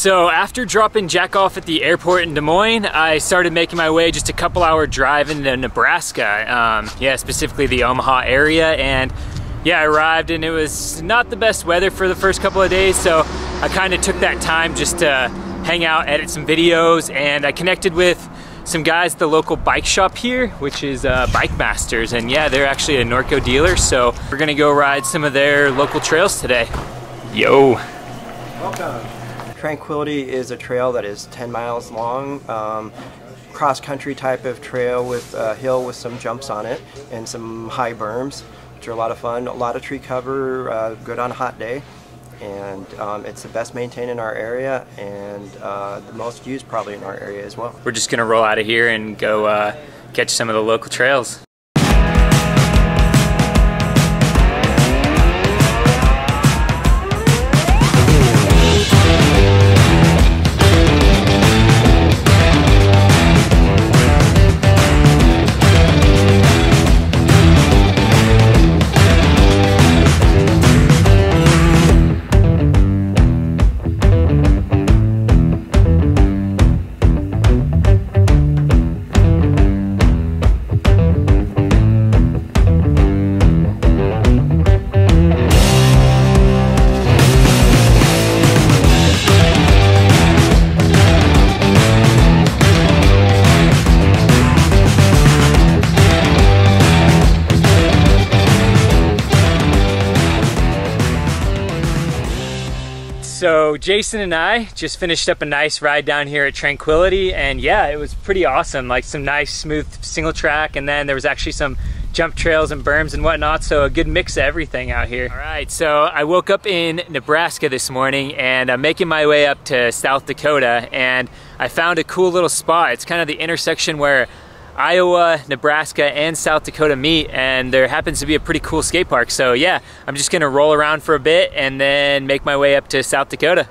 so after dropping Jack off at the airport in Des Moines, I started making my way just a couple hour drive into Nebraska. Um, yeah, specifically the Omaha area. And yeah, I arrived and it was not the best weather for the first couple of days. So I kind of took that time just to hang out, edit some videos, and I connected with some guys at the local bike shop here, which is uh, Bike Masters. And yeah, they're actually a Norco dealer. So we're gonna go ride some of their local trails today. Yo. Welcome. Tranquility is a trail that is 10 miles long. Um, cross-country type of trail with a hill with some jumps on it and some high berms, which are a lot of fun. A lot of tree cover, uh, good on a hot day. And um, it's the best maintained in our area and uh, the most used probably in our area as well. We're just gonna roll out of here and go uh, catch some of the local trails. So Jason and I just finished up a nice ride down here at Tranquility and yeah, it was pretty awesome. Like some nice smooth single track and then there was actually some jump trails and berms and whatnot. So a good mix of everything out here. All right, so I woke up in Nebraska this morning and I'm making my way up to South Dakota and I found a cool little spot. It's kind of the intersection where Iowa, Nebraska, and South Dakota meet, and there happens to be a pretty cool skate park. So yeah, I'm just gonna roll around for a bit and then make my way up to South Dakota.